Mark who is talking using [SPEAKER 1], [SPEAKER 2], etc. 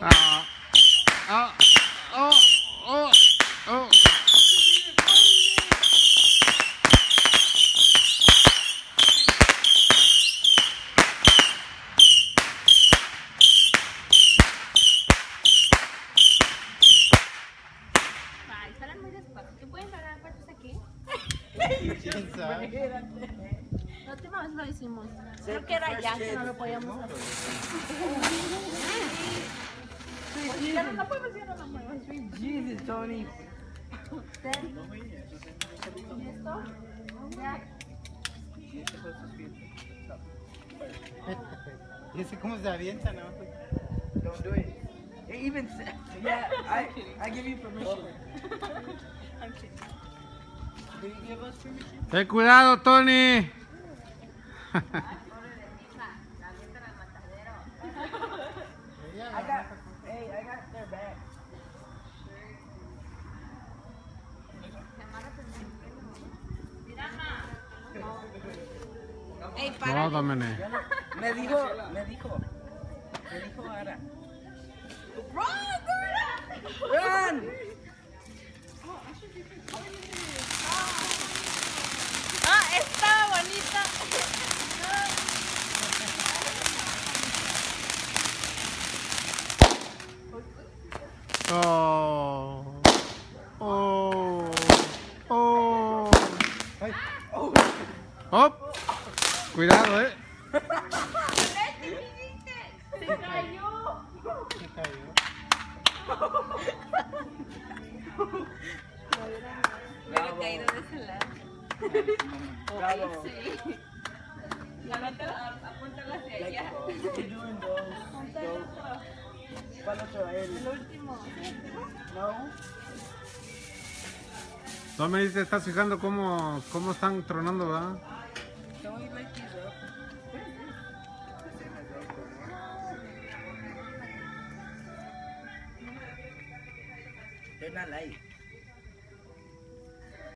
[SPEAKER 1] Ah, ah, oh, oh, oh.
[SPEAKER 2] La última vez lo hicimos. Creo que era ya que no lo podíamos hacer. No.
[SPEAKER 3] Jesus, Tony.
[SPEAKER 2] ¿Y esto? Ya.
[SPEAKER 4] ¿Y ese cómo se avienta, no?
[SPEAKER 3] Don't do it. It even said, yeah, I, I give you permission. Do you give us permission?
[SPEAKER 1] Ten cuidado, Tony.
[SPEAKER 3] I got their back.
[SPEAKER 2] Ey,
[SPEAKER 1] No,
[SPEAKER 2] para.
[SPEAKER 1] Domene.
[SPEAKER 3] Me dijo, me dijo, me dijo Ara. Run!
[SPEAKER 2] Ah,
[SPEAKER 1] Oh. Oh. Oh.
[SPEAKER 4] Ay,
[SPEAKER 1] Hop. Cuidado, eh.
[SPEAKER 2] Se cayó.
[SPEAKER 4] se cayó.
[SPEAKER 2] Hubiera caído de ese lado.
[SPEAKER 3] Bravo.
[SPEAKER 2] Sí. Apúntala, apúntala hacia
[SPEAKER 3] Like,
[SPEAKER 2] allá. El último.
[SPEAKER 3] No?
[SPEAKER 1] Domene, te estás fijando cómo, cómo están tronando, ¿verdad?
[SPEAKER 3] Light.